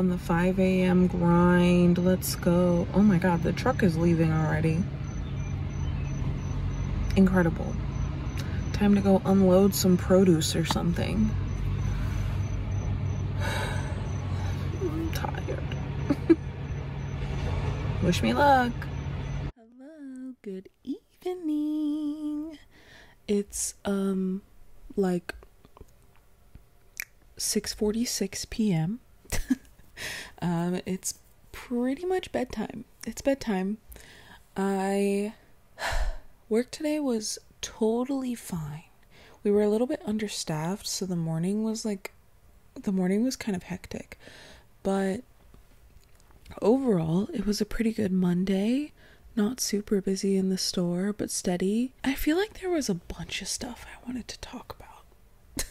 on the 5 a.m. grind. Let's go. Oh my god, the truck is leaving already. Incredible. Time to go unload some produce or something. I'm tired. Wish me luck. Hello, good evening. It's um like 6:46 p.m. um, it's pretty much bedtime. It's bedtime. I work today was totally fine. We were a little bit understaffed, so the morning was like the morning was kind of hectic. But overall, it was a pretty good Monday. Not super busy in the store, but steady. I feel like there was a bunch of stuff I wanted to talk about.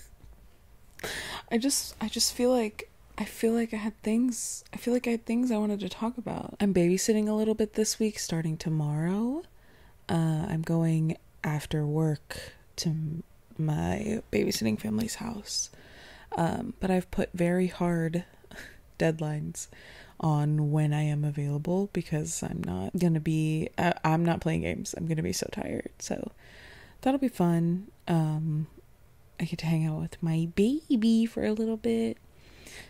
I just I just feel like I feel like I had things I feel like I had things I wanted to talk about. I'm babysitting a little bit this week starting tomorrow. Uh, I'm going after work to my babysitting family's house. Um, but I've put very hard deadlines on when I am available because I'm not gonna be I, I'm not playing games. I'm gonna be so tired. So that'll be fun. Um I get to hang out with my baby for a little bit.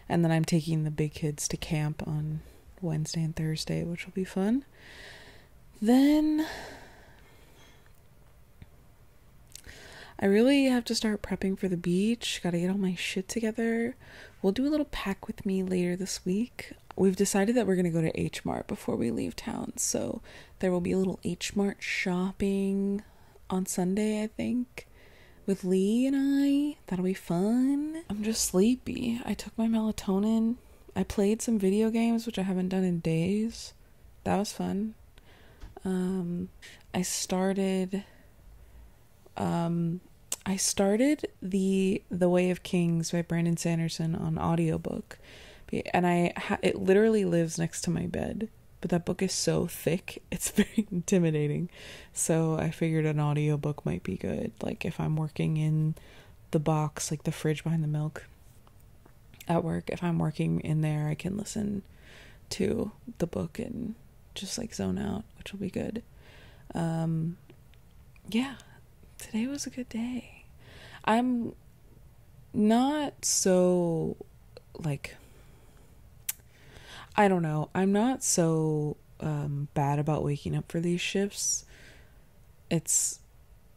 And then I'm taking the big kids to camp on Wednesday and Thursday, which will be fun. Then I really have to start prepping for the beach. Got to get all my shit together. We'll do a little pack with me later this week. We've decided that we're going to go to H Mart before we leave town. So there will be a little H Mart shopping on Sunday, I think, with Lee and I. That'll be fun. I'm just sleepy. I took my melatonin. I played some video games, which I haven't done in days. That was fun. Um, I started um I started the The Way of Kings by Brandon Sanderson on audiobook. And I ha- it literally lives next to my bed, but that book is so thick, it's very intimidating. So I figured an audiobook might be good like if I'm working in the box like the fridge behind the milk at work, if I'm working in there, I can listen to the book and just like zone out, which will be good. Um yeah, today was a good day. I'm not so like I don't know. I'm not so um bad about waking up for these shifts. It's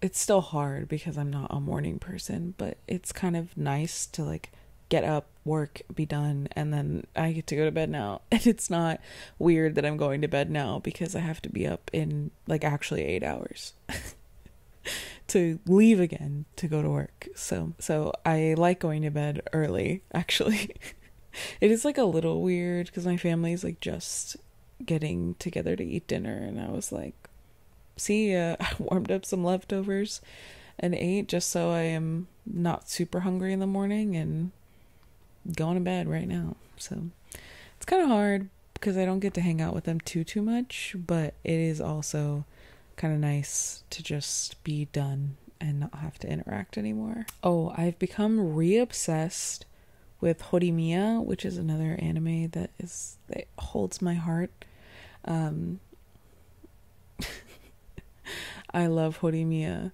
it's still hard because I'm not a morning person, but it's kind of nice to like get up, work, be done, and then I get to go to bed now. And it's not weird that I'm going to bed now because I have to be up in like actually 8 hours. to leave again to go to work. So so I like going to bed early actually. It is like a little weird because my family's like just getting together to eat dinner and I was like see uh, I warmed up some leftovers and ate just so I am not super hungry in the morning and going to bed right now. So it's kind of hard because I don't get to hang out with them too too much, but it is also kind of nice to just be done and not have to interact anymore. Oh, I've become re-obsessed with Horimiya, which is another anime that is that holds my heart. Um I love Horimiya.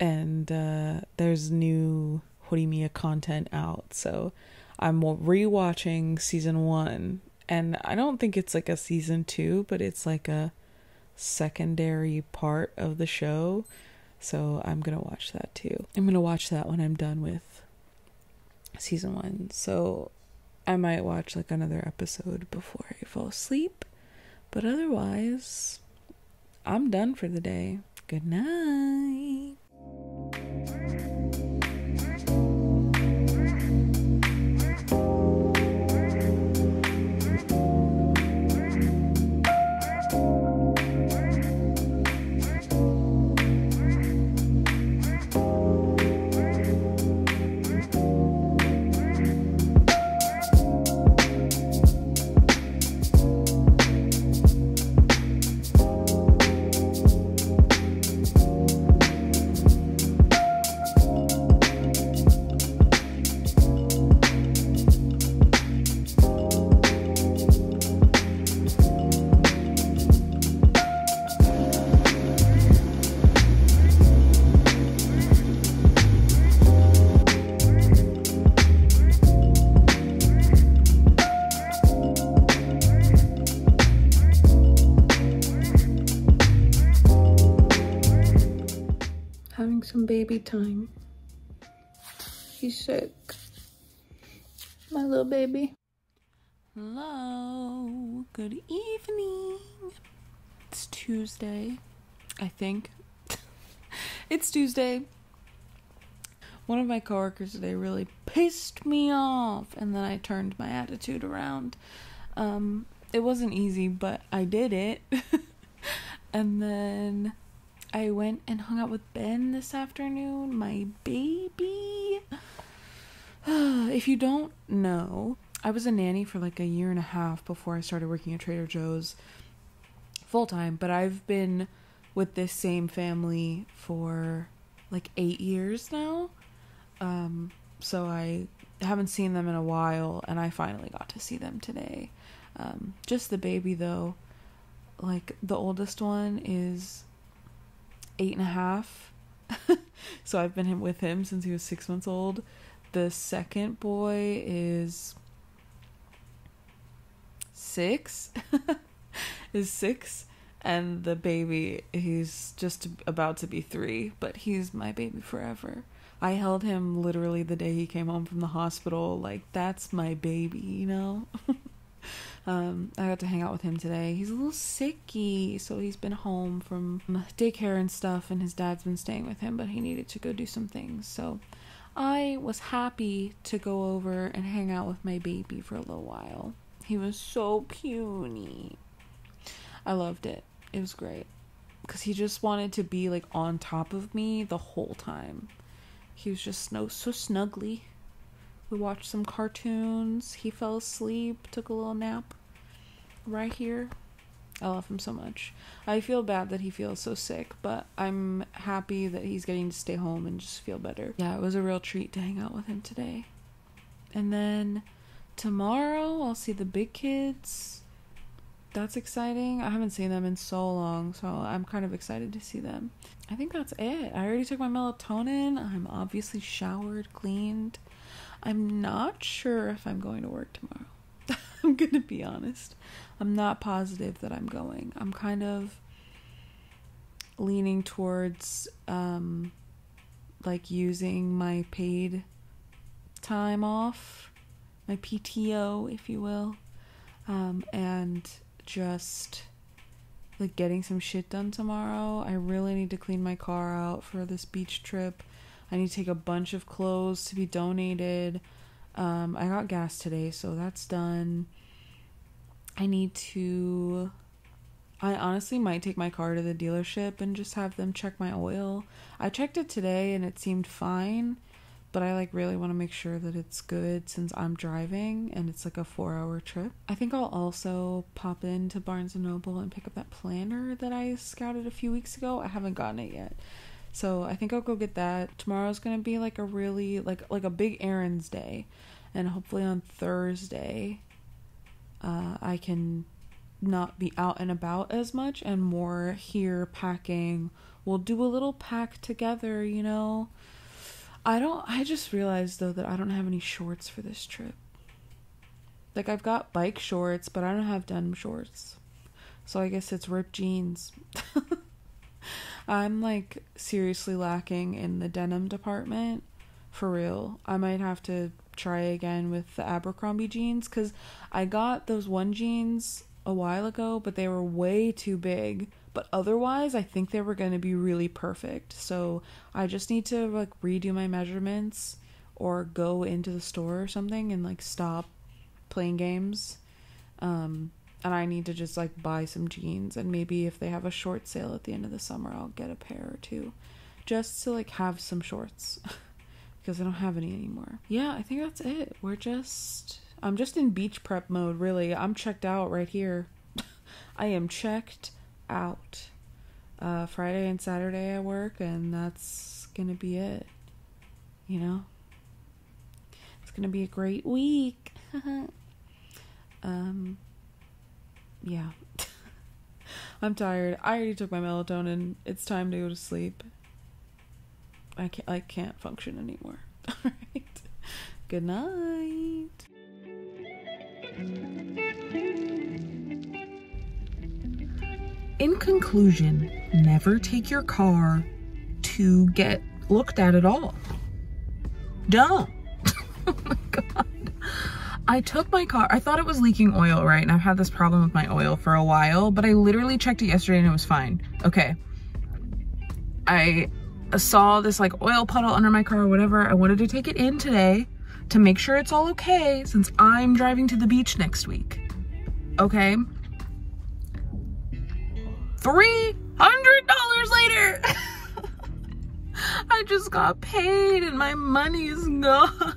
And uh there's new Horimiya content out. So I'm rewatching season 1 and I don't think it's like a season 2, but it's like a secondary part of the show. So I'm to watch that too. I'm to watch that when I'm done with season 1. So I might watch like another episode before I fall asleep. But otherwise, I'm done for the day. Good night. Baby time. He's sick. My little baby. Hello. Good evening. It's Tuesday, I think. it's Tuesday. One of my coworkers today really pissed me off, and then I turned my attitude around. Um, it wasn't easy, but I did it. and then I went and hung out with Ben this afternoon, my baby. if you don't know, I was a nanny for like a year and a half before I started working at Trader Joe's full time, but I've been with this same family for like eight years now. Um, so I haven't seen them in a while, and I finally got to see them today. Um, just the baby, though. Like, the oldest one is eight and a half. so I've been with him since he was six months old. The second boy is six. is six. And the baby, he's just about to be three, but he's my baby forever. I held him literally the day he came home from the hospital. Like, that's my baby, you know? Um, I got to hang out with him today. He's a little sicky, so he's been home from daycare and stuff, and his dad's been staying with him, but he needed to go do some things. So I was happy to go over and hang out with my baby for a little while. He was so puny. I loved it. It was great. Because he just wanted to be like on top of me the whole time. He was just so, so snuggly. We watched some cartoons. He fell asleep, took a little nap right here. I love him so much. I feel bad that he feels so sick, but I'm happy that he's getting to stay home and just feel better. Yeah, it was a real treat to hang out with him today. And then tomorrow I'll see the big kids. That's exciting. I haven't seen them in so long, so I'm kind of excited to see them. I think that's it. I already took my melatonin. I'm obviously showered, cleaned. I'm not sure if I'm going to work tomorrow. I'm going to be honest. I'm not positive that I'm going. I'm kind of leaning towards um like using my paid time off, my PTO, if you will, um, and just like getting some shit done tomorrow. I really need to clean my car out for this beach trip. I need to take a bunch of clothes to be donated. Um, I got gas today, so that's done. I need to. I honestly might take my car to the dealership and just have them check my oil. I checked it today and it seemed fine, but I like really want to make sure that it's good since I'm driving and it's like a 4-hour trip. I think I'll also pop into Barnes Noble and pick up that planner that I scouted a few weeks ago. I haven't gotten it yet. So I think I'll go get that. Tomorrow's gonna be like a really like like a big errands day, and hopefully on Thursday, uh, I can not be out and about as much and more here packing. We'll do a little pack together, you know. I don't. I just realized though that I don't have any shorts for this trip. Like I've got bike shorts, but I don't have denim shorts. So I guess it's ripped jeans. I'm like seriously lacking in the denim department. For real. I might have to try again with the Abercrombie jeans cuz I got those one jeans a while ago, but they were way too big. But otherwise, I think they were going to be really perfect. So, I just need to like redo my measurements or go into the store or something and like stop playing games. Um and I need to just like buy some jeans and maybe if they have a short sale at the end of the summer I'll get a pair or two just to like have some shorts because I don't have any anymore. Yeah, I think that's it. We're just I'm just in beach prep mode really. I'm checked out right here. I am checked out. Uh Friday and Saturday I work and that's going to be it. You know? It's going to be a great week. um yeah. I'm tired. I already took my melatonin. It's time to go to sleep. I can't I can't function anymore. All right. Good night. In conclusion, never take your car to get looked at at all. Don't. oh my God. I took my car, I thought it was leaking oil, right? And I've had this problem with my oil for a while, but I literally checked it yesterday and it was fine. Okay. I saw this like oil puddle under my car or whatever. I wanted to take it in today to make sure it's all okay since I'm driving to the beach next week. Okay. $300 later. I just got paid and my money is gone.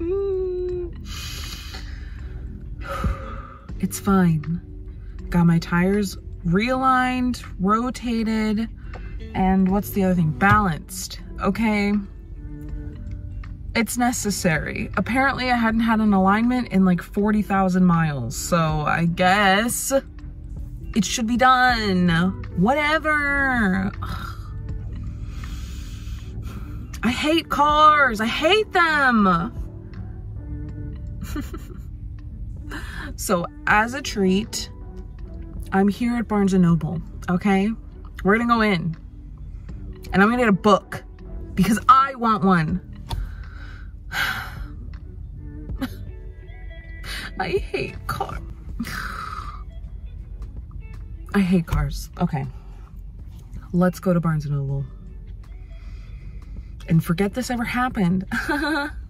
It's fine. Got my tires realigned, rotated, and what's the other thing? Balanced. Okay. It's necessary. Apparently I hadn't had an alignment in like 40,000 miles. So I guess it should be done. Whatever. I hate cars. I hate them. so as a treat, I'm here at Barnes & Noble, okay? We're gonna go in and I'm gonna get a book because I want one. I hate cars. I hate cars. Okay. Let's go to Barnes & Noble. And forget this ever happened.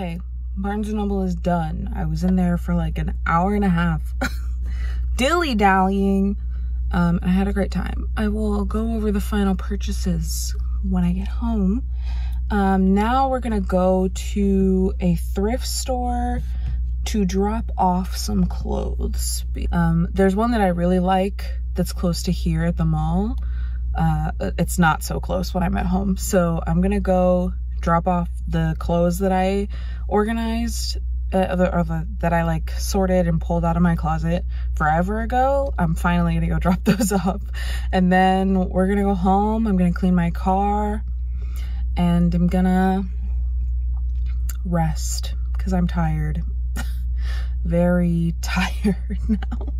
Okay, Barnes & Noble is done. I was in there for like an hour and a half. Dilly-dallying. Um, I had a great time. I will go over the final purchases when I get home. Um, now we're gonna go to a thrift store to drop off some clothes. Um, there's one that I really like that's close to here at the mall. Uh, it's not so close when I'm at home. So I'm gonna go drop off the clothes that I organized uh, the, the, that I like sorted and pulled out of my closet forever ago. I'm finally gonna go drop those off. And then we're gonna go home. I'm gonna clean my car and I'm gonna rest because I'm tired. Very tired now.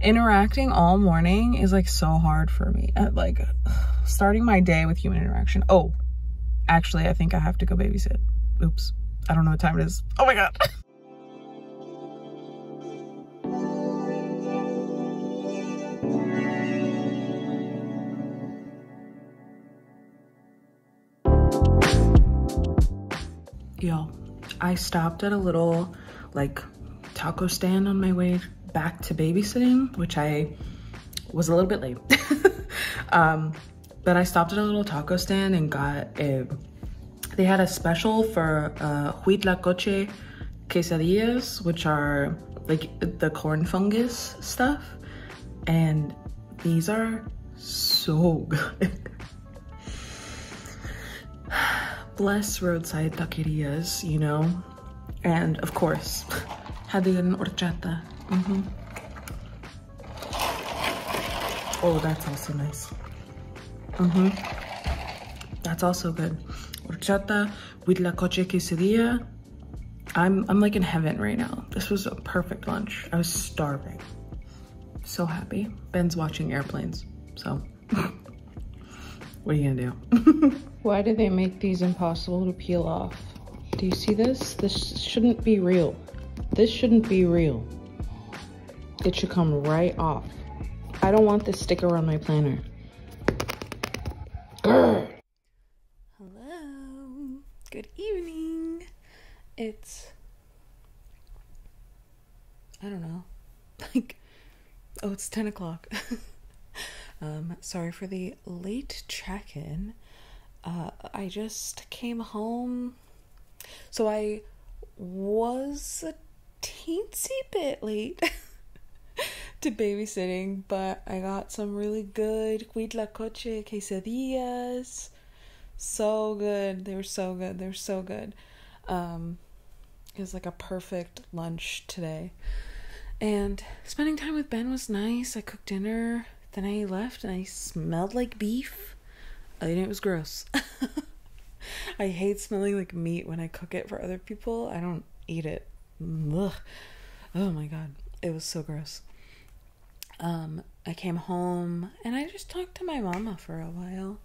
Interacting all morning is like so hard for me. At, like starting my day with human interaction. Oh, actually, I think I have to go babysit. Oops. I don't know what time it is. Oh my God. Yo, I stopped at a little like taco stand on my way back to babysitting, which I was a little bit late. um, but I stopped at a little taco stand and got a, they had a special for uh, huitlacoche quesadillas, which are like the corn fungus stuff. And these are so good. bless roadside taquerias, you know? And of course, had the horchata. Mm -hmm. Oh, that's also nice. Mm -hmm. That's also good. Horchata with la coche quesadilla. I'm, I'm like in heaven right now. This was a perfect lunch. I was starving. So happy. Ben's watching airplanes, so what are you gonna do? Why do they make these impossible to peel off? Do you see this? This shouldn't be real. This shouldn't be real. It should come right off. I don't want this sticker on my planner. Hello. Good evening. It's I don't know. Like oh, it's 10 o'clock. Um, sorry for the late check in. Uh, I just came home. So I was a teensy bit late to babysitting, but I got some really good huitlacoche quesadillas. So good. They were so good. They were so good. Um, was like a perfect lunch today. And spending time with Ben was nice. I cooked dinner. Then I left and I smelled like beef. I And it was gross. I hate smelling like meat when I cook it for other people. I don't eat it. Ugh. Oh my god. It was so gross. Um, I came home and I just talked to my mama for a while.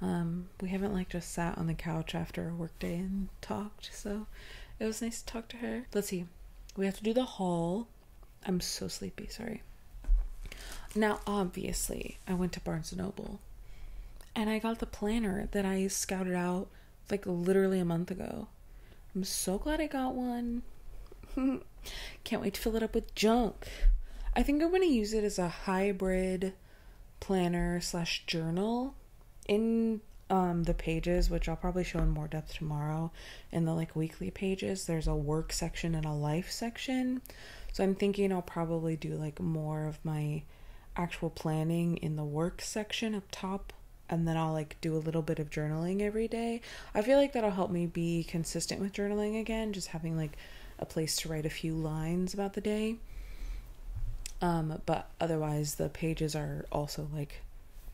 Um, we haven't like just sat on the couch after a workday and talked, so it was nice to talk to her. Let's see. We have to do the haul. I'm so sleepy, sorry. Now, obviously, I went to Barnes Noble and I got the planner that I scouted out like literally a month ago. I'm so glad I got one. Can't wait to fill it up with junk. I think I'm going to use it as a hybrid planner slash journal in um, the pages, which I'll probably show in more depth tomorrow. In the like weekly pages, there's a work section and a life section. So I'm thinking I'll probably do like more of my actual planning in the work section up top and then I'll like do a little bit of journaling every day. I feel like that'll help me be consistent with journaling again, just having like a place to write a few lines about the day. Um, but otherwise the pages are also like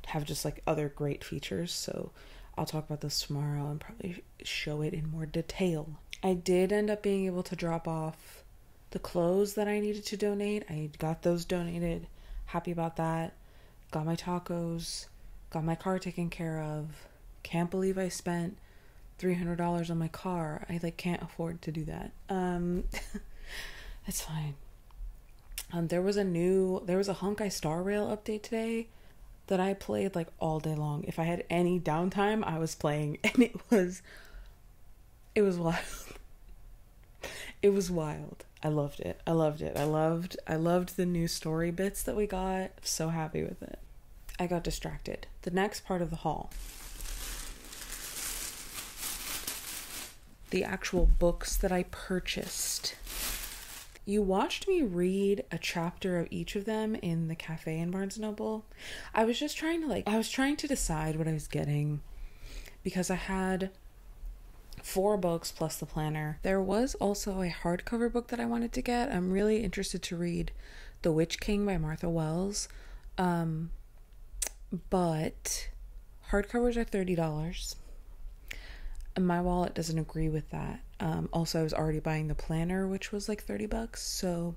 have just like other great features, so I'll talk about this tomorrow and probably show it in more detail. I did end up being able to drop off the clothes that I needed to donate. I got those donated happy about that. Got my tacos, got my car taken care of. Can't believe I spent $300 on my car. I like can't afford to do that. Um it's fine. Um there was a new there was a Honkai Star Rail update today that I played like all day long. If I had any downtime, I was playing and it was it was wild. it was wild. I loved it. I loved it. I loved I loved the new story bits that we got. So happy with it. I got distracted. The next part of the haul. The actual books that I purchased. You watched me read a chapter of each of them in the cafe in Barnes Noble. I was just trying to like I was trying to decide what I was getting because I had four books plus the planner. There was also a hardcover book that I wanted to get. I'm really interested to read The Witch King by Martha Wells. Um, but hardcovers are $30. My wallet doesn't agree with that. Um, also, I was already buying the planner, which was like 30 bucks, so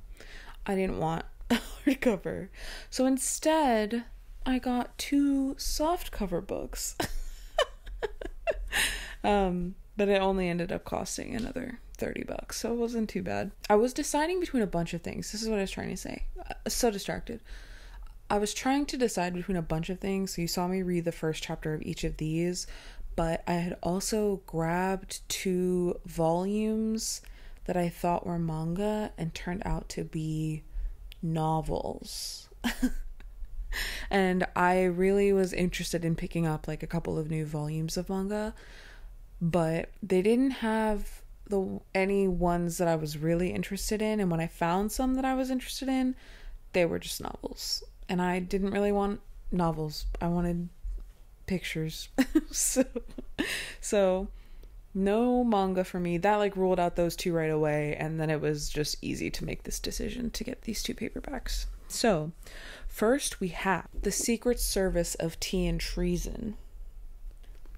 I didn't want a hardcover. So instead, I got two soft cover books. um, but it only ended up costing another 30 bucks, so it wasn't too bad. I was deciding between a bunch of things. This is what I was trying to say. Uh, so distracted. I was trying to decide between a bunch of things. So you saw me read the first chapter of each of these, but I had also grabbed two volumes that I thought were manga and turned out to be novels. and I really was interested in picking up like a couple of new volumes of manga, but they didn't have the any ones that I was really interested in and when I found some that I was interested in, they were just novels. And I didn't really want novels. I wanted pictures. so so no manga for me. That like ruled out those two right away and then it was just easy to make this decision to get these two paperbacks. So, first we have The Secret Service of Tea and Treason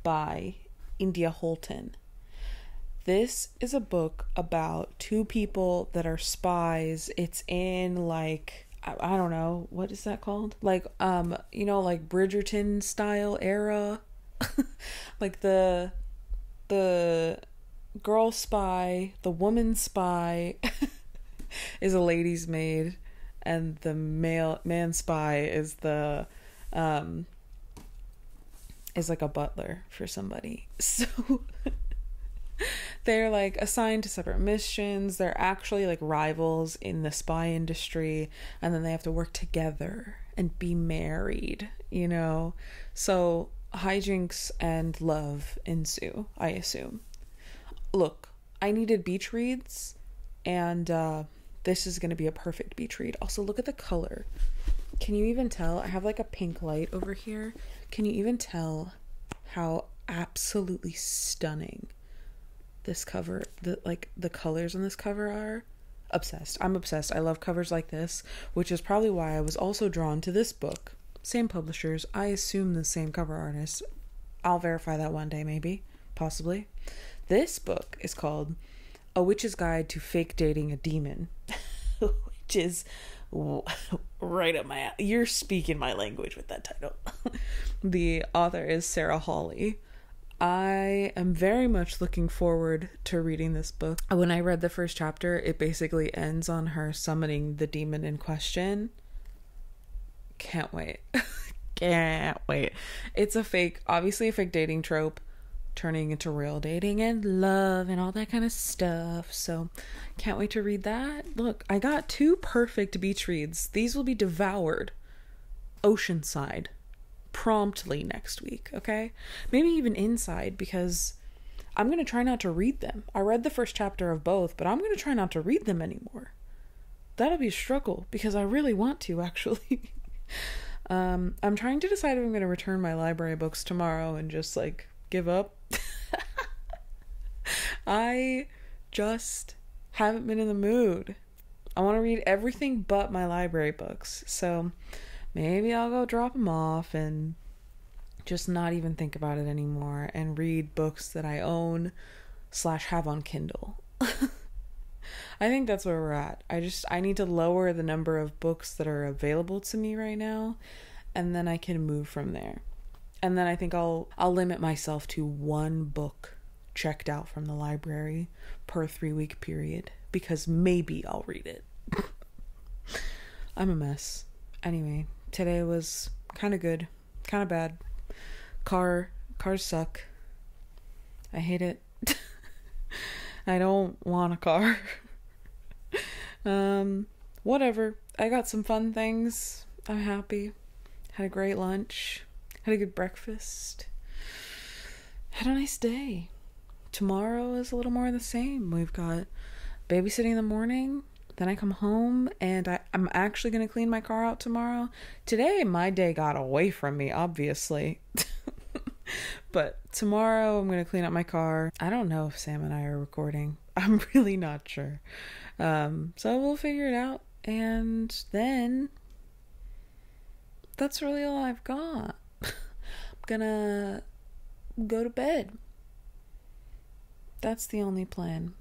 by India Holton. This is a book about two people that are spies. It's in like I, I don't know, what is that called? Like um, you know, like Bridgerton style era. like the the girl spy, the woman spy is a lady's maid and the male man spy is the um is like a butler for somebody. So they're like assigned to separate missions. They're actually like rivals in the spy industry and then they have to work together and be married, you know. So hijinks and love ensue, I assume. Look, I needed beach reads and uh this is going to be a perfect beach read. Also, look at the color. Can you even tell? I have like a pink light over here. Can you even tell how absolutely stunning this cover, the like the colors on this cover are? Obsessed. I'm obsessed. I love covers like this, which is probably why I was also drawn to this book. Same publishers. I assume the same cover artist. I'll verify that one day, maybe, possibly. This book is called a Witch's Guide to Fake Dating a Demon, which is right up my you're speaking my language with that title. the author is Sarah Hawley. I am very much looking forward to reading this book. When I read the first chapter, it basically ends on her summoning the demon in question. Can't wait. Can't wait. It's a fake, obviously a fake dating trope turning into real dating and love and all that kind of stuff. So, can't wait to read that. Look, I got two perfect beach reads. These will be devoured oceanside promptly next week, okay? Maybe even inside because I'm going to try not to read them. I read the first chapter of both, but I'm going to try not to read them anymore. That'll be a struggle because I really want to actually. um, I'm trying to decide if I'm going to return my library books tomorrow and just like give up I just haven't been in the mood. I want to read everything but my library books. So maybe I'll go drop them off and just not even think about it anymore and read books that I own slash have on Kindle. I think that's where we're at. I just I need to lower the number of books that are available to me right now and then I can move from there. And then I think I'll I'll limit myself to one book checked out from the library per three week period because maybe I'll read it. I'm a mess. Anyway, today was kind of good, kind of bad. Car cars suck. I hate it. I don't want a car. Um, whatever. I got some fun things. I'm happy. Had a great lunch. Had a good breakfast. Had a nice day. Tomorrow is a little more the same. We've got babysitting in the morning. Then I come home and I, I'm actually going to clean my car out tomorrow. Today, my day got away from me, obviously. but tomorrow, I'm going to clean up my car. I don't know if Sam and I are recording. I'm really not sure. Um, so we'll figure it out. And then that's really all I've got. I'm gonna go to bed. That's the only plan.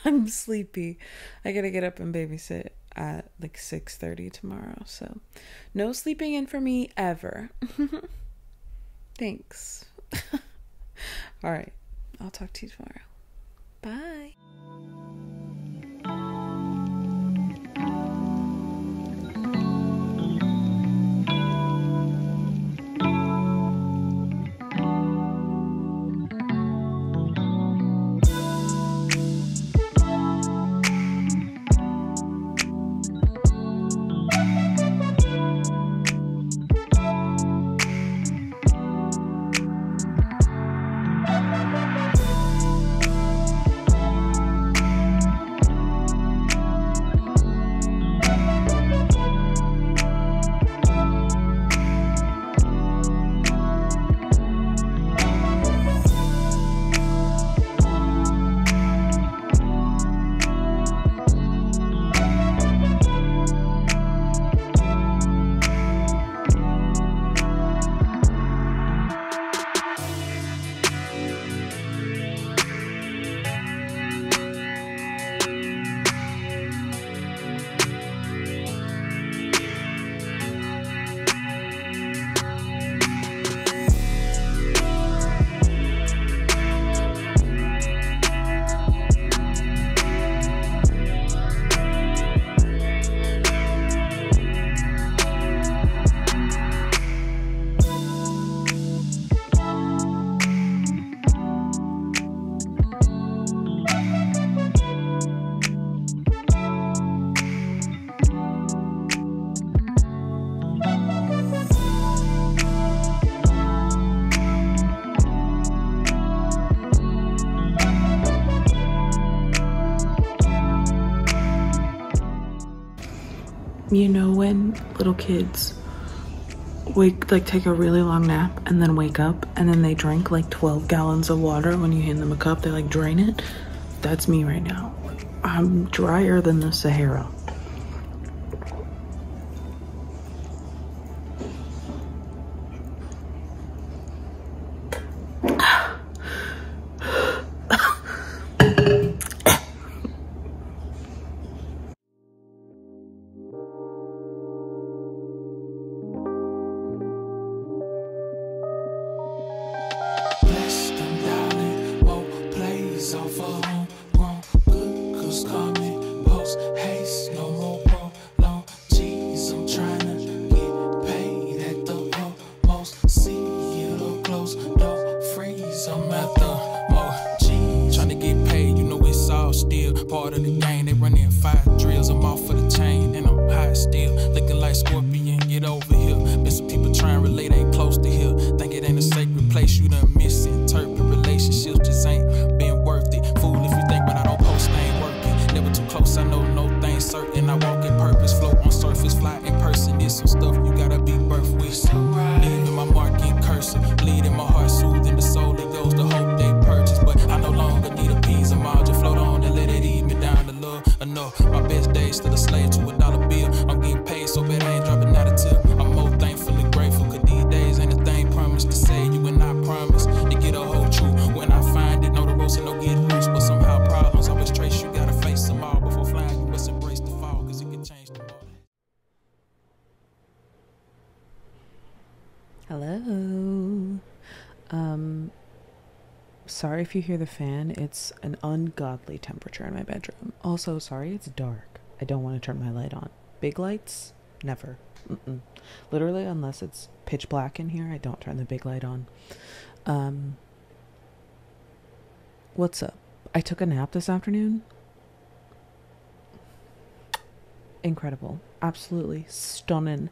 I'm sleepy. I gotta get up and babysit at like 6:30 tomorrow. So no sleeping in for me ever. Thanks. All right. I'll talk to you tomorrow. Bye. Kids wake like take a really long nap and then wake up and then they drink like 12 gallons of water when you hand them a cup. They like drain it. That's me right now. I'm drier than the sahara if you hear the fan. It's an ungodly temperature in my bedroom. Also, sorry it's dark. I don't want to turn my light on. Big lights? Never. Mm-mm. Literally unless it's pitch black in here, I don't turn the big light on. Um What's up? I took a nap this afternoon. incredible. Absolutely stunning.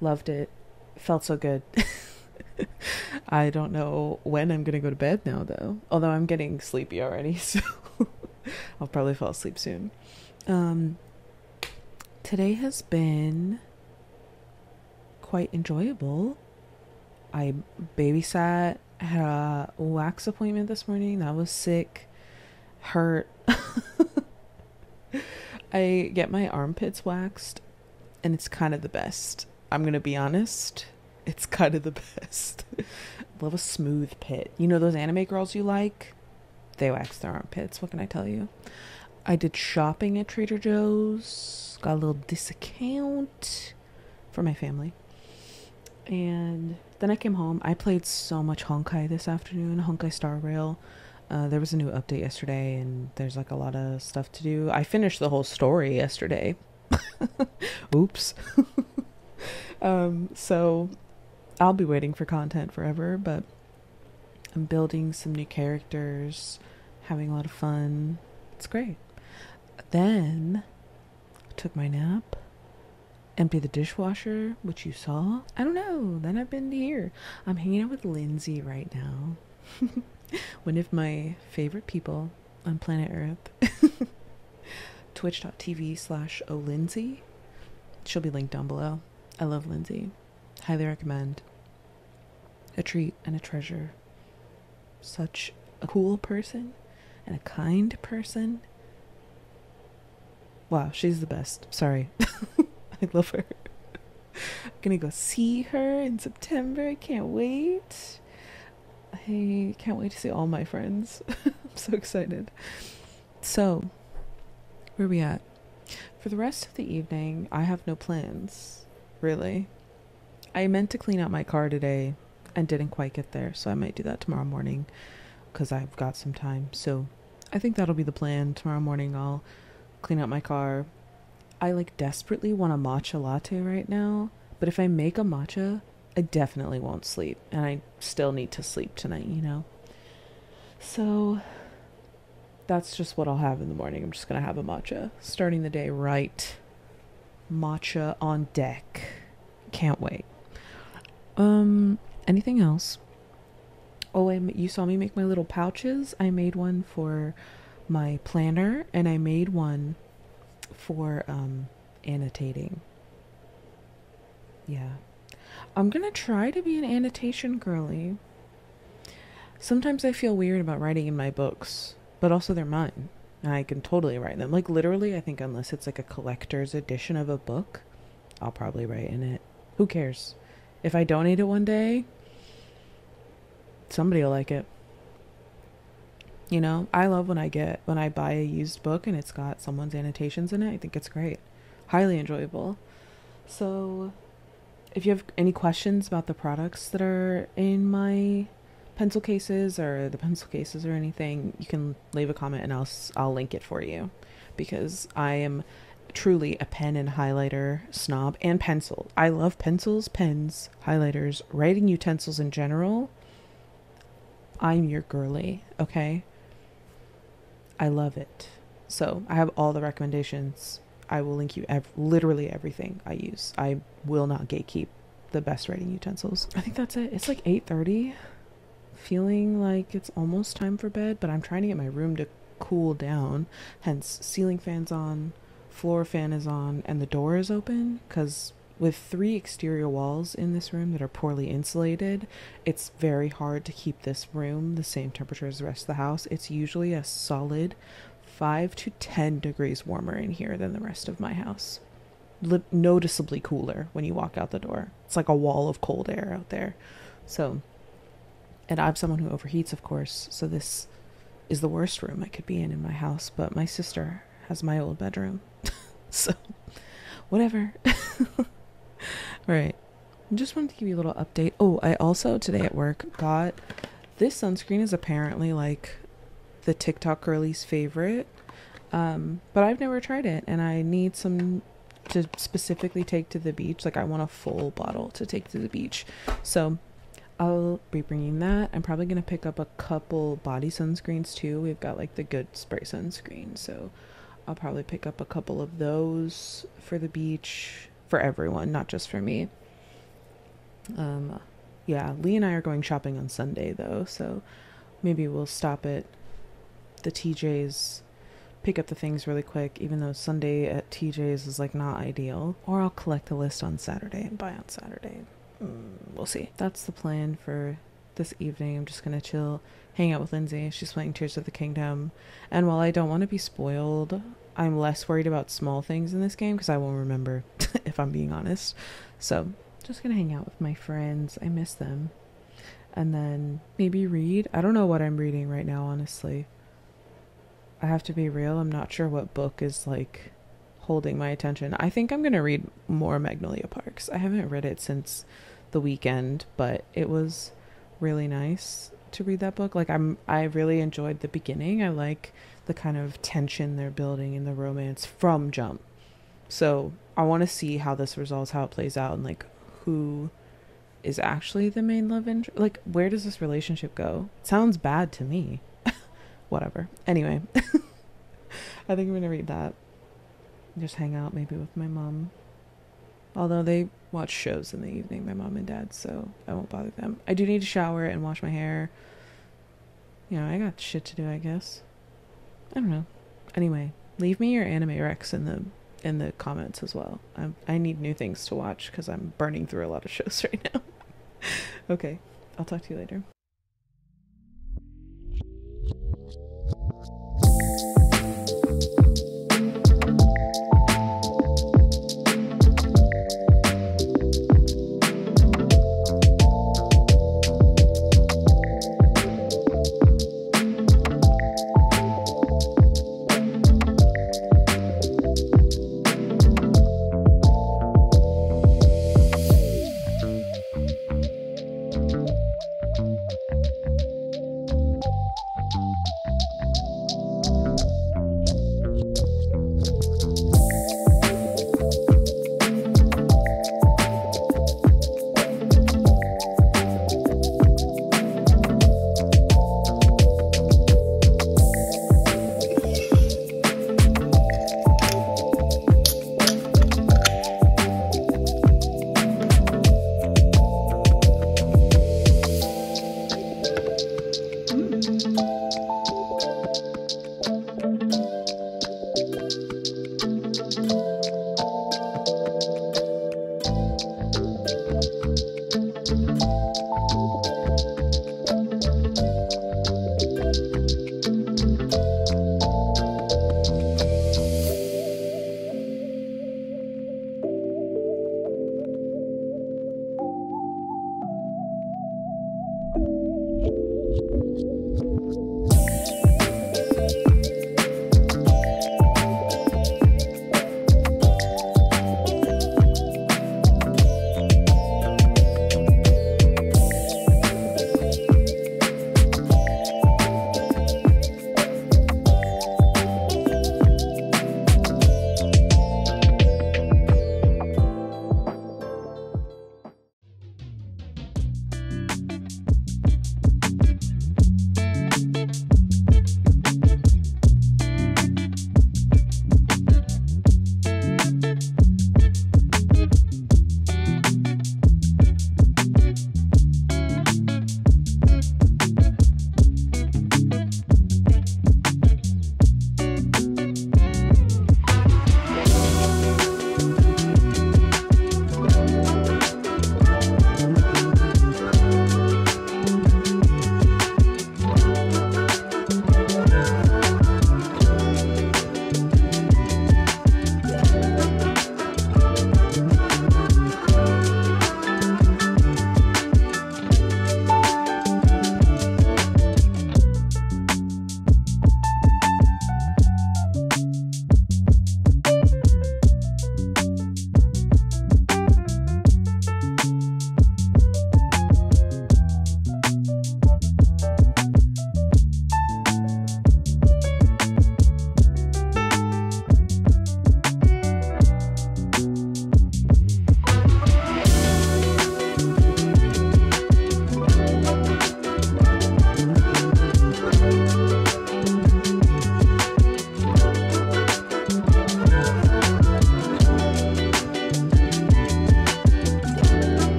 Loved it. Felt so good. I don't know when I'm to go to bed now, though. Although I'm getting sleepy already, so I'll probably fall asleep soon. Um, today has been quite enjoyable. I babysat, had a wax appointment this morning. That was sick, hurt. I get my armpits waxed, and it's kind of the best. I'm to be honest. It's kind of the best. Love a smooth pit. You know those anime girls you like? They wax their armpits. What can I tell you? I did shopping at Trader Joe's. Got a little discount for my family. And then I came home. I played so much Honkai this afternoon, Honkai Star Rail. Uh, there was a new update yesterday, and there's like a lot of stuff to do. I finished the whole story yesterday. Oops. um, so I'll be waiting for content forever, but I'm building some new characters, having a lot of fun. It's great. Then took my nap, empty the dishwasher, which you saw. I don't know. Then I've been here. I'm hanging out with Lindsey right now. One of my favorite people on planet Earth. Twitch.tv slash ohlindsey. She'll be linked down below. I love Lindsey. Highly recommend. A treat and a treasure. Such a cool person and a kind person. Wow, she's the best. Sorry. I love her. I'm gonna go see her in September. I can't wait. I can't wait to see all my friends. I'm so excited. So, where are we at? For the rest of the evening, I have no plans, really. I meant to clean out my car today and didn't quite get there, so I might do that tomorrow morning because I've got some time. So, I think that'll be the plan. Tomorrow morning, I'll clean out my car. I like desperately want a matcha latte right now, but if I make a matcha, I definitely won't sleep, and I still need to sleep tonight, you know? So that's just what I'll have in the morning. I'm just gonna have a matcha, starting the day right. Matcha on deck. Can't wait. Um, anything else? Oh, I, you saw me make my little pouches. I made one for my planner, and I made one for um, annotating. Yeah. I'm gonna try to be an annotation girly. Sometimes I feel weird about writing in my books, but also they're mine. And I can totally write them. Like, literally, I think unless it's like a collector's edition of a book, I'll probably write in it. Who cares? If I donate it one day, somebody will like it. You know, I love when I get when I buy a used book and it's got someone's annotations in it. I think it's great. Highly enjoyable. So, if you have any questions about the products that are in my pencil cases or the pencil cases or anything, you can leave a comment and I'll I'll link it for you because I am truly a pen and highlighter snob and pencil. I love pencils, pens, highlighters, writing utensils in general. I'm your girly, okay? I love it. So, I have all the recommendations I will link you ev- literally everything I use. I will not gatekeep the best writing utensils. I think that's it. It's like 8:30. Feeling like it's almost time for bed, but I'm trying to get my room to cool down. Hence, ceiling fans on, floor fan is on, and the door is open cuz with three exterior walls in this room that are poorly insulated, it's very hard to keep this room the same temperature as the rest of the house. It's usually a solid 5 to 10 degrees warmer in here than the rest of my house. Li- noticeably cooler when you walk out the door. It's like a wall of cold air out there. So, and I'm someone who overheats, of course, so this is the worst room I could be in in my house, but my sister my old bedroom. so, whatever. All right. I just wanted to give you a little update. Oh, I also today at work got this sunscreen is apparently like the TikTok girlie's favorite. Um, but I've never tried it and I need some to specifically take to the beach. Like I want a full bottle to take to the beach. So I'll be bringing that. I'm probably going to pick up a couple body sunscreens too. We've got like the good spray sunscreen. So I'll probably pick up a couple of those for the beach for everyone, not just for me. Um, yeah, Lee and I are going shopping on Sunday though, so maybe we'll stop at the TJ's, pick up the things really quick, even though Sunday at TJ's is like not ideal. Or I'll collect the list on Saturday and buy on Saturday. Mm, we'll see. That's the plan for this evening. I'm just gonna chill, hang out with Lindsey. She's playing Tears of the Kingdom. And while I don't want to be spoiled, I'm less worried about small things in this game because I won't remember if I'm being honest. So just gonna hang out with my friends. I miss them. And then maybe read. I don't know what I'm reading right now, honestly. I have to be real. I'm not sure what book is like holding my attention. I think I'm gonna read more Magnolia Parks. I haven't read it since the weekend, but it was really nice to read that book. Like I'm I really enjoyed the beginning. I like the kind of tension they're building in the romance from jump. So I want to see how this resolves, how it plays out, and like who is actually the main love interest. Like, where does this relationship go? It sounds bad to me. Whatever. Anyway, I think I'm gonna read that. Just hang out maybe with my mom. Although they watch shows in the evening, my mom and dad, so I won't bother them. I do need to shower and wash my hair. You know, I got shit to do, I guess. I don't know. Anyway, leave me your anime recs in the in the comments as well. I I need new things to watch because I'm burning through a lot of shows right now. okay, I'll talk to you later.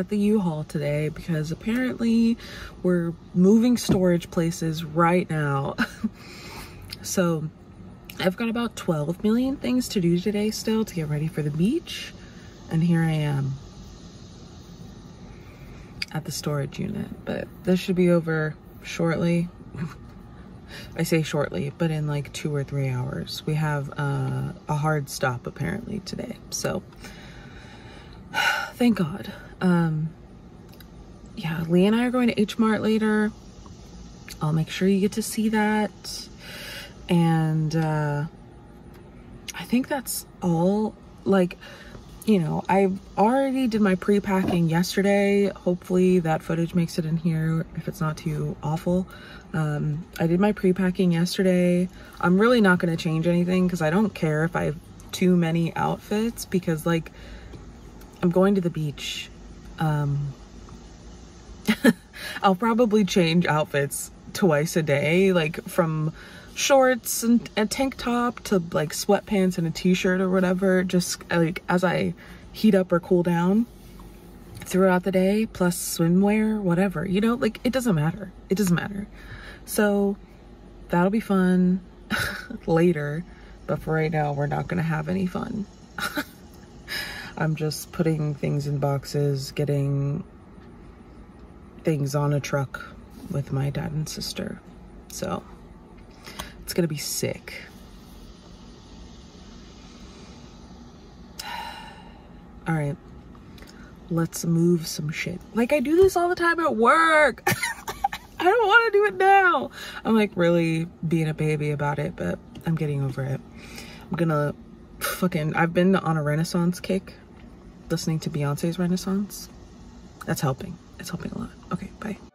At the U-Haul today because apparently we're moving storage places right now. so I've got about 12 million things to do today still to get ready for the beach. And here I am at the storage unit, but this should be over shortly. I say shortly, but in like two or three hours. We have uh, a hard stop apparently today. So thank God. Um, yeah, Lee and I are going to H Mart later. I'll make sure you get to see that. And uh, I think that's all. Like, you know, I already did my pre-packing yesterday. Hopefully that footage makes it in here if it's not too awful. Um, I did my pre-packing yesterday. I'm really not going to change anything because I don't care if I have too many outfits because like I'm going to the beach. Um, I'll probably change outfits twice a day, like from shorts and a tank top to like sweatpants and a t-shirt or whatever, just like as I heat up or cool down throughout the day, plus swimwear, whatever, you know, like it doesn't matter. It doesn't matter. So that'll be fun later, but for right now, we're not gonna have any fun. I'm just putting things in boxes, getting things on a truck with my dad and sister. So it's gonna be sick. All right, let's move some shit. Like I do this all the time at work. I don't want to do it now. I'm like really being a baby about it, but I'm getting over it. I'm gonna fucking, I've been on a renaissance kick listening to Beyonce's Renaissance. That's helping. It's helping a lot. Okay, bye.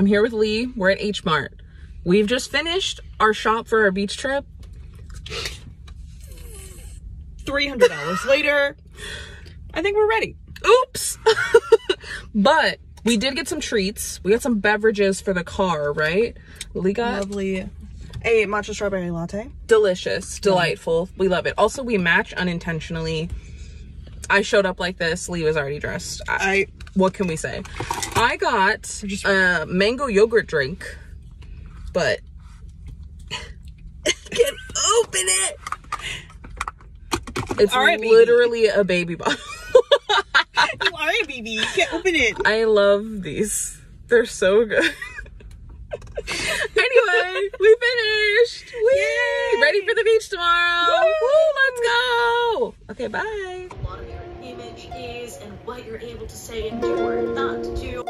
I'm here with Lee. We're at H Mart. We've just finished our shop for our beach trip. $300 later. I think we're ready. Oops. but we did get some treats. We got some beverages for the car, right? Lee got Lovely. A matcha strawberry latte. delicious, delightful. We love it. Also, we match unintentionally. I showed up like this. Lee was already dressed. I what can we say? I got a mango yogurt drink, but can open it. It's All right, baby. literally a baby bottle. you are a baby. You can't open it. I love these. They're so good. anyway, we finished. Whee! Ready for the beach tomorrow. Woo, let's go. Okay, bye. a lot of your image is and what you're able to say and not do.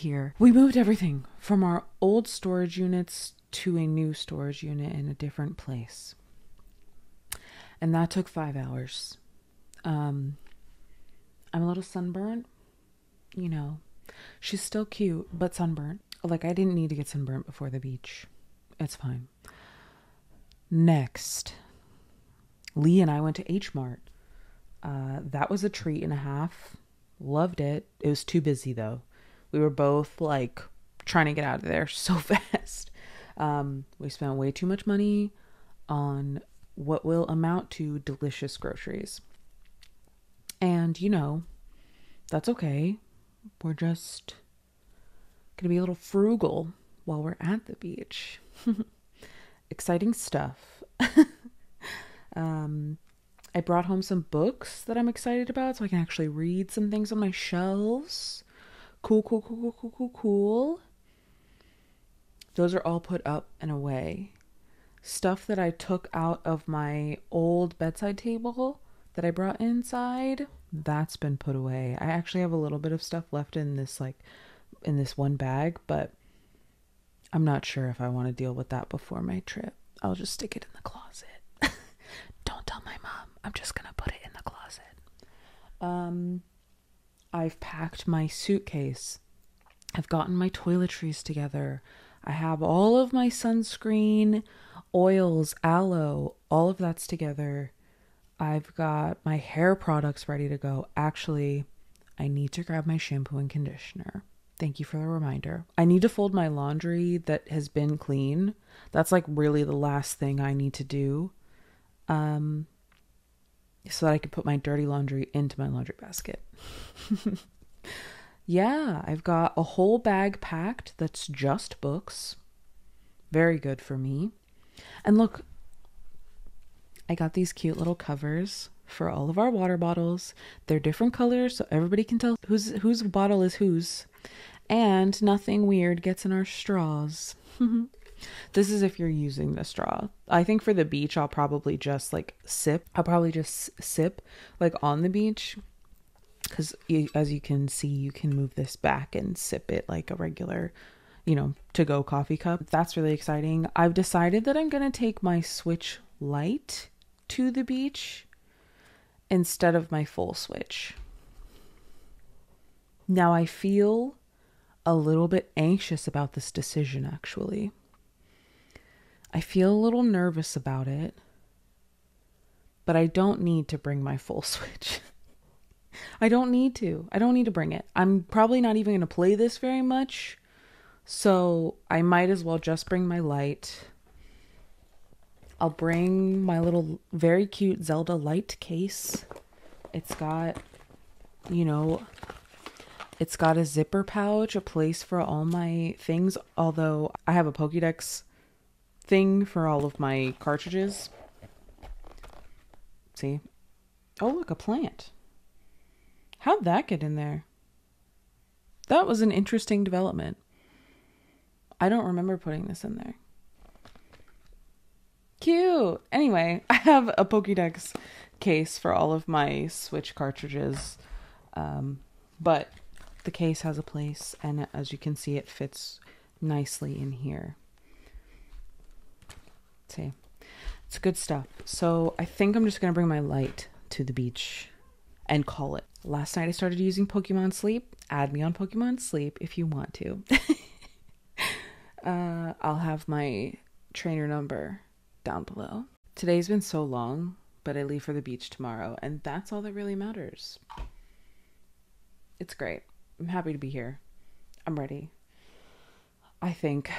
Here. We moved everything from our old storage units to a new storage unit in a different place. And that took five hours. Um, I'm a little sunburned. You know, she's still cute, but sunburnt. Like, I didn't need to get sunburnt before the beach. It's fine. Next, Lee and I went to H Mart. Uh, that was a treat and a half. Loved it. It was too busy though. We were both like trying to get out of there so fast. Um, we spent way too much money on what will amount to delicious groceries. And, you know, that's okay. We're just going to be a little frugal while we're at the beach. Exciting stuff. um, I brought home some books that I'm excited about so I can actually read some things on my shelves. Cool, cool, cool, cool, cool, cool, cool. Those are all put up and away. Stuff that I took out of my old bedside table that I brought inside, that's been put away. I actually have a little bit of stuff left in this like in this one bag, but I'm not sure if I want to deal with that before my trip. I'll just stick it in the closet. Don't tell my mom. I'm just going to put it in the closet. Um I've packed my suitcase. I've gotten my toiletries together. I have all of my sunscreen, oils, aloe, all of that's together. I've got my hair products ready to go. Actually, I need to grab my shampoo and conditioner. Thank you for the reminder. I need to fold my laundry that has been clean. That's like really the last thing I need to do. Um so that I can put my dirty laundry into my laundry basket. yeah, I've got a whole bag packed that's just books. Very good for me. And look, I got these cute little covers for all of our water bottles. They're different colors so everybody can tell whose whose bottle is whose. And nothing weird gets in our straws. this is if you're using the straw. I think for the beach I'll probably just like sip. I'll probably just sip like on the beach cuz as you can see you can move this back and sip it like a regular you know, to go coffee cup. That's really exciting. I've decided that I'm going to take my Switch Lite to the beach instead of my full Switch. Now I feel a little bit anxious about this decision actually. I feel a little nervous about it, but I don't need to bring my full Switch. I don't need to. I don't need to bring it. I'm probably not even going to play this very much so I might as well just bring my light. I'll bring my little very cute Zelda light case. It's got, you know, it's got a zipper pouch, a place for all my things. Although I have a Pokédex thing for all of my cartridges. See? Oh, look, a plant. How'd that get in there? That was an interesting development. I don't remember putting this in there. Cute. Anyway, I have a Pokédex case for all of my Switch cartridges. Um, but the case has a place, and as you can see, it fits nicely in here. See, it's good stuff. So I think I'm just gonna bring my light to the beach and call it. Last night I started using Pokemon Sleep. Add me on Pokemon Sleep if you want to. uh, I'll have my trainer number down below. Today's been so long, but I leave for the beach tomorrow, and that's all that really matters. It's great. I'm happy to be here. I'm ready. I think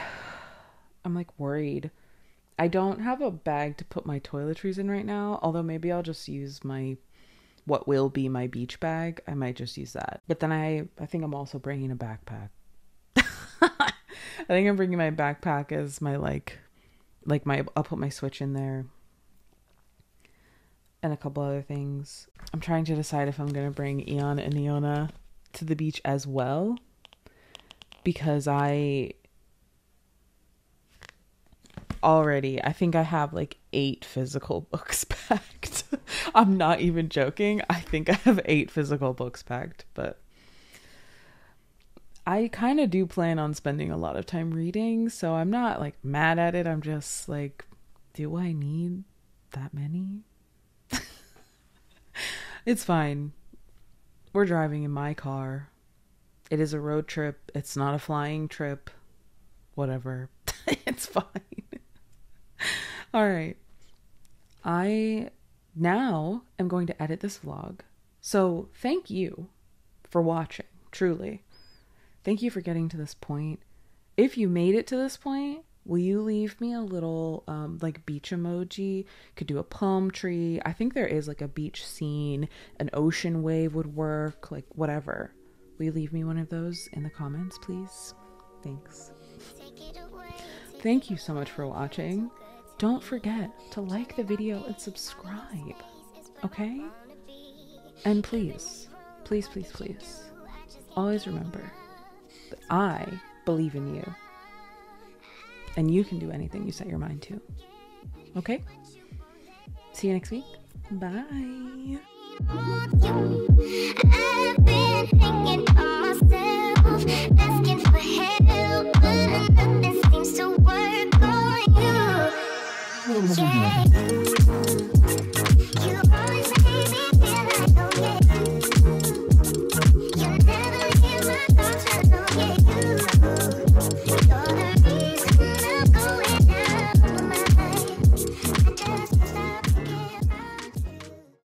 I'm like worried. I don't have a bag to put my toiletries in right now, although maybe I'll just use my what will be my beach bag. I might just use that. But then I I think I'm also bringing a backpack. I think I'm bringing my backpack as my like like my I'll put my switch in there and a couple other things. I'm trying to decide if I'm going to bring Eon and Iona to the beach as well because I already I think I have like 8 physical books packed. I'm not even joking. I think I have 8 physical books packed, but I kind of do plan on spending a lot of time reading, so I'm not like mad at it. I'm just like, do I need that many? it's fine. We're driving in my car. It is a road trip. It's not a flying trip. Whatever. it's fine. All right. I now am going to edit this vlog. So thank you for watching, truly. Thank you for getting to this point. If you made it to this point, will you leave me a little um, like beach emoji? Could do a palm tree. I think there is like a beach scene, an ocean wave would work, like whatever. Will you leave me one of those in the comments, please? Thanks. Thank you so much for watching. Don't forget to like the video and subscribe, okay? And please, please, please, please, always remember that I believe in you. And you can do anything you set your mind to. Okay? See you next week. Bye. Yeah.